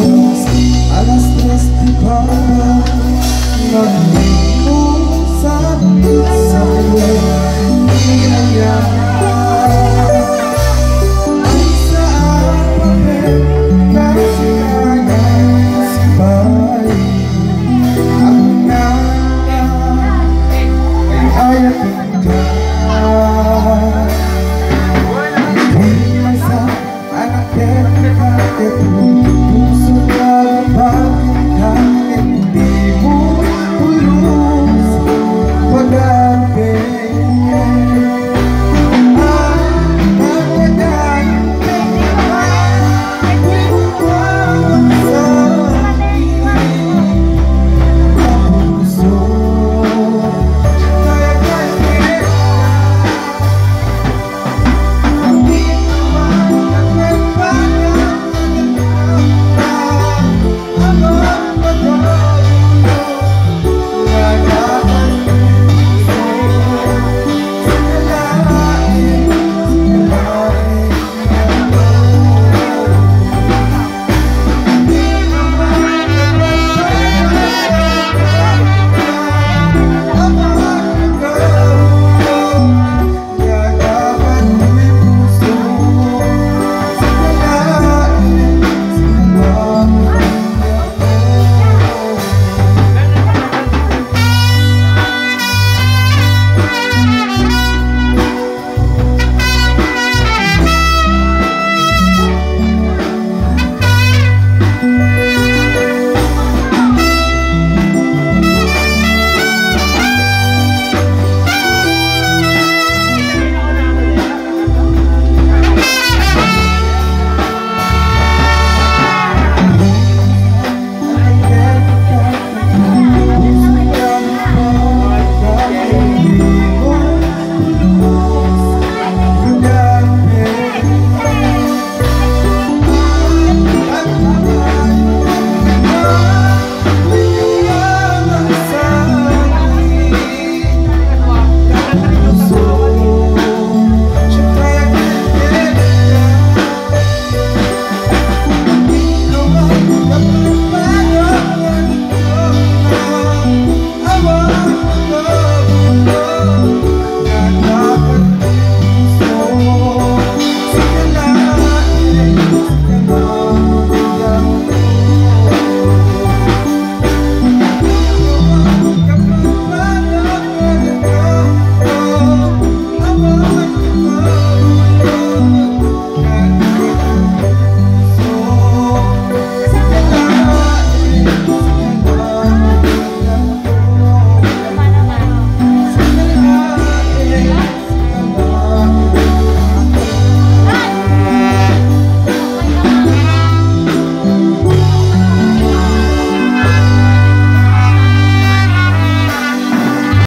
horas a las tres te paran No tengo saber Mira ya